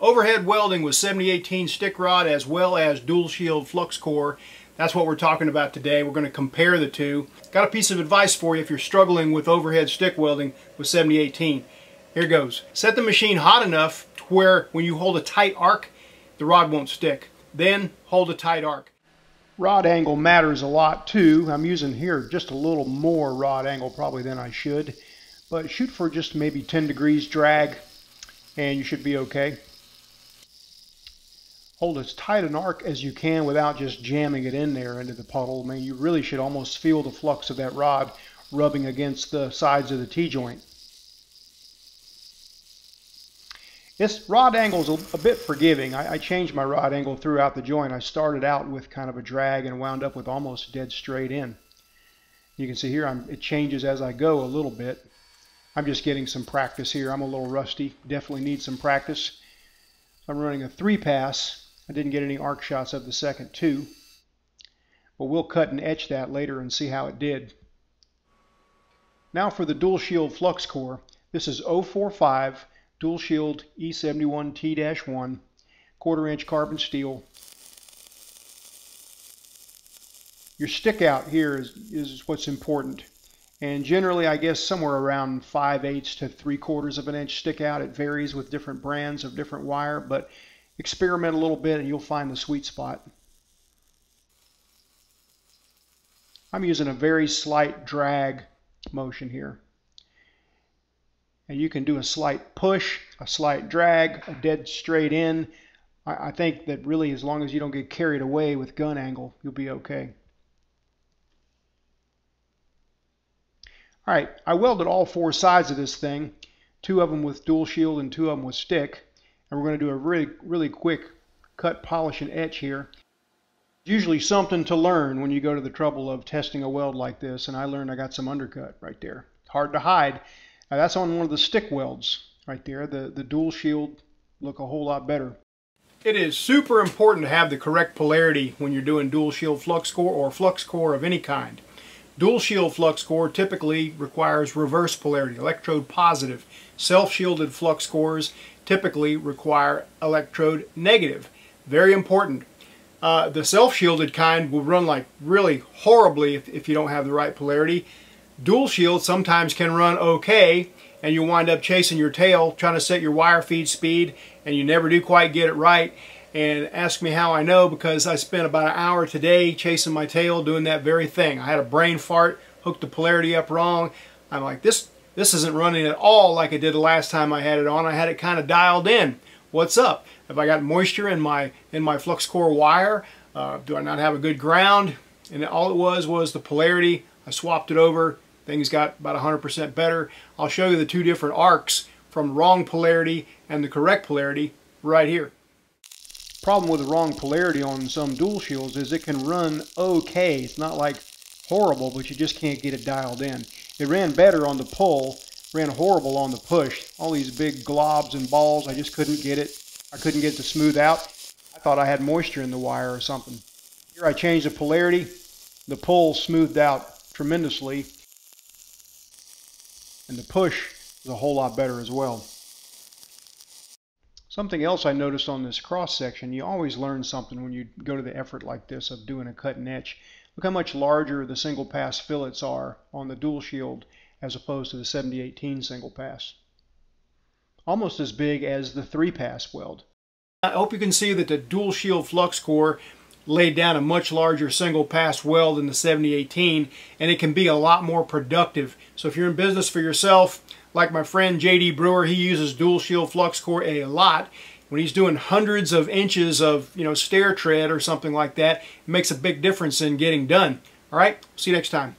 Overhead welding with 7018 stick rod as well as dual shield flux core. That's what we're talking about today. We're going to compare the two. Got a piece of advice for you if you're struggling with overhead stick welding with 7018. Here goes. Set the machine hot enough to where when you hold a tight arc, the rod won't stick. Then hold a tight arc. Rod angle matters a lot too. I'm using here just a little more rod angle probably than I should. But shoot for just maybe 10 degrees drag and you should be okay. Hold as tight an arc as you can without just jamming it in there into the puddle. I mean, you really should almost feel the flux of that rod rubbing against the sides of the T-joint. This rod angle is a, bit forgiving. I, I, changed my rod angle throughout the joint. I started out with kind of a drag and wound up with almost dead straight in. You can see here I'm, it changes as I go a little bit. I'm just getting some practice here. I'm a little rusty. Definitely need some practice. I'm running a three pass. I didn't get any arc shots of the second two. But we'll cut and etch that later and see how it did. Now for the dual shield flux core. This is 045 dual shield E71T-1, quarter inch carbon steel. Your stick out here is, is what's important. And generally, I guess somewhere around 5 eighths to 3 quarters of an inch stick out. It varies with different brands of different wire, but experiment a little bit and you'll find the sweet spot. I'm using a very slight drag motion here. And you can do a slight push, a slight drag, a dead straight in. I, I think that really as long as you don't get carried away with gun angle, you'll be okay. All right, I welded all four sides of this thing, two of them with dual shield and two of them with stick. And we're going to do a really, really quick cut, polish, and etch here. Usually something to learn when you go to the trouble of testing a weld like this, and I learned I got some undercut right there. Hard to hide. Now that's on one of the stick welds right there. The, the dual shield look a whole lot better. It is super important to have the correct polarity when you're doing dual shield flux core or flux core of any kind. Dual shield flux core typically requires reverse polarity, electrode positive. Self-shielded flux cores typically require electrode negative. Very important. Uh, the self-shielded kind will run like really horribly if, if you don't have the right polarity. Dual shield sometimes can run okay and you wind up chasing your tail trying to set your wire feed speed and you never do quite get it right and ask me how I know because I spent about an hour today chasing my tail doing that very thing. I had a brain fart, hooked the polarity up wrong. I'm like this this isn't running at all like it did the last time I had it on. I had it kind of dialed in. What's up? Have I got moisture in my in my flux core wire? Uh, do I not have a good ground? And all it was was the polarity. I swapped it over Things got about 100% better. I'll show you the two different arcs from wrong polarity and the correct polarity right here. Problem with the wrong polarity on some dual shields is it can run okay. It's not like horrible, but you just can't get it dialed in. It ran better on the pull, ran horrible on the push. All these big globs and balls, I just couldn't get it. I couldn't get it to smooth out. I thought I had moisture in the wire or something. Here I changed the polarity. The pull smoothed out tremendously and the push is a whole lot better as well. Something else I noticed on this cross section, you always learn something when you go to the effort like this of doing a cut and etch. Look how much larger the single pass fillets are on the dual shield as opposed to the 7018 single pass. Almost as big as the three pass weld. I hope you can see that the dual shield flux core laid down a much larger single pass weld than the 7018 and it can be a lot more productive. So if you're in business for yourself, like my friend JD Brewer, he uses dual shield flux core a lot. When he's doing hundreds of inches of you know stair tread or something like that, it makes a big difference in getting done. All right, see you next time.